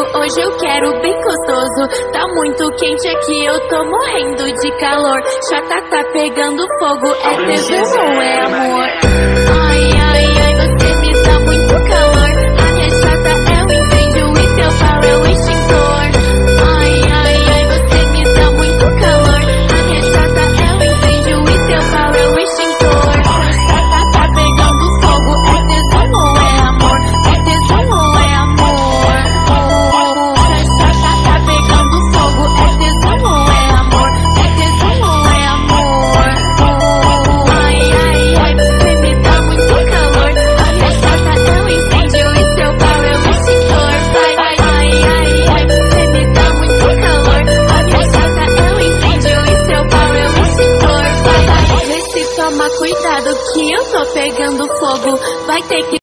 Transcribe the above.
quero, hoje eu quero bem gostoso. Tá muito quente aqui, eu tô morrendo de calor. Chata tá pegando fogo, é tesão ou é? Cuidado que eu tô pegando fogo. Vai ter que